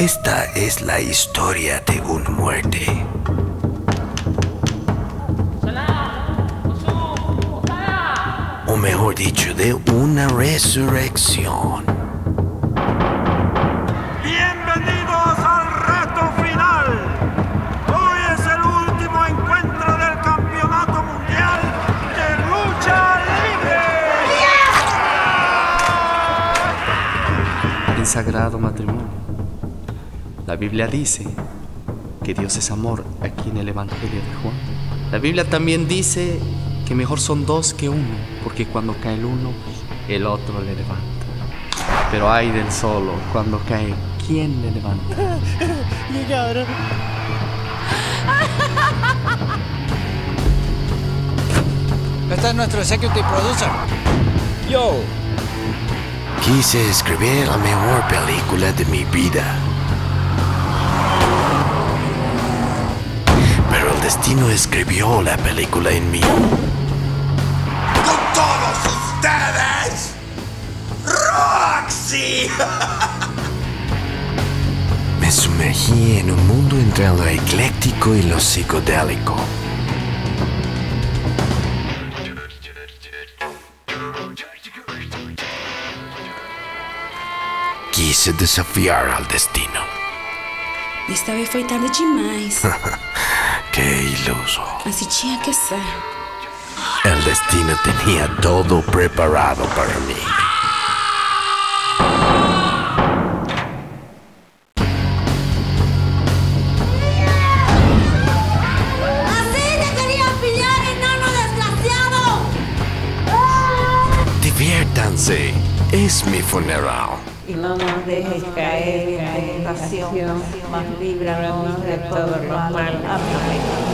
Esta es la historia de una muerte. O mejor dicho, de una resurrección. Bienvenidos al reto final. Hoy es el último encuentro del Campeonato Mundial de Lucha Libre. En sagrado matrimonio. La Biblia dice que Dios es amor aquí en el Evangelio de Juan. La Biblia también dice que mejor son dos que uno, porque cuando cae el uno, el otro le levanta. Pero hay del solo, cuando cae, ¿quién le levanta? Este es nuestro executive producer. Yo. Quise escribir la mejor película de mi vida. Destino escribió la película en mí. Con todos ustedes, Roxy. Me sumergí en un mundo entre lo ecléctico y lo psicodélico. Quise desafiar al destino. Desta vez foi tarde demais. Qué iluso. Mas tinha que ser. El destino tenía todo preparado para mí. ¡Así te quería pillar, enano desgraciado! Diviértanse. Es mi funeral. Y no nos dejes caer en tentación, mas líbranos de todo lo malo. Amén.